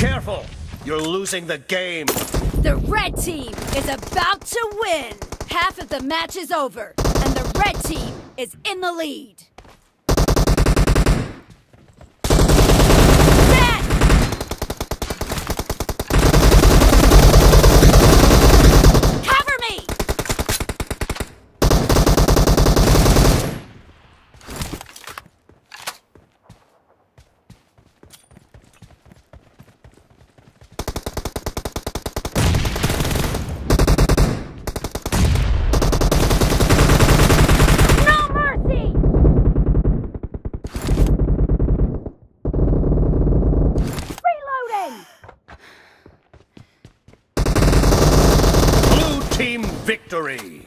Careful! You're losing the game! The red team is about to win! Half of the match is over, and the red team is in the lead. Team victory!